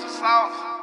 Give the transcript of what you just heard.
down south.